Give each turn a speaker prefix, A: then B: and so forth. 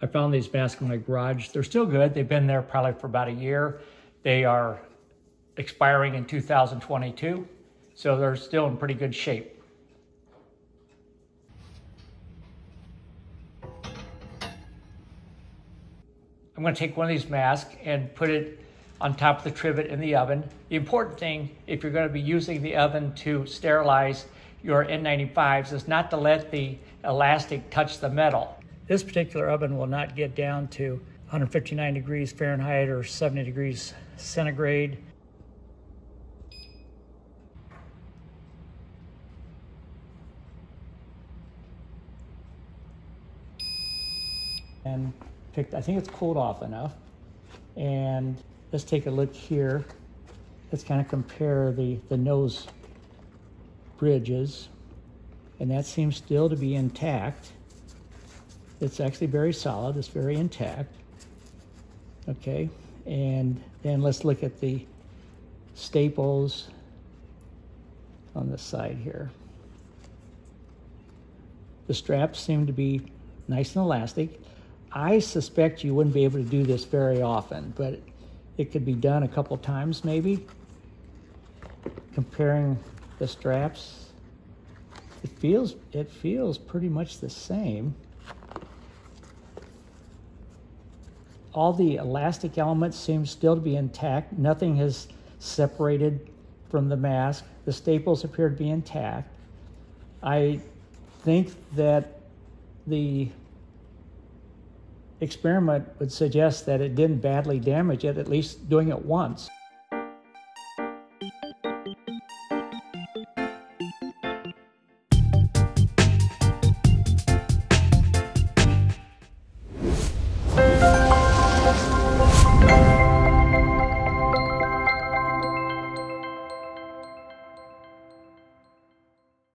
A: I found these masks in my garage. They're still good. They've been there probably for about a year. They are expiring in 2022, so they're still in pretty good shape. I'm going to take one of these masks and put it on top of the trivet in the oven. The important thing, if you're going to be using the oven to sterilize your N95s, is not to let the elastic touch the metal. This particular oven will not get down to 159 degrees Fahrenheit or 70 degrees centigrade. And picked, I think it's cooled off enough. And let's take a look here. Let's kind of compare the, the nose bridges. And that seems still to be intact. It's actually very solid. It's very intact. Okay, and then let's look at the staples on the side here. The straps seem to be nice and elastic. I suspect you wouldn't be able to do this very often, but it could be done a couple times maybe. Comparing the straps, it feels it feels pretty much the same. All the elastic elements seem still to be intact. Nothing has separated from the mask. The staples appear to be intact. I think that the experiment would suggest that it didn't badly damage it, at least doing it once.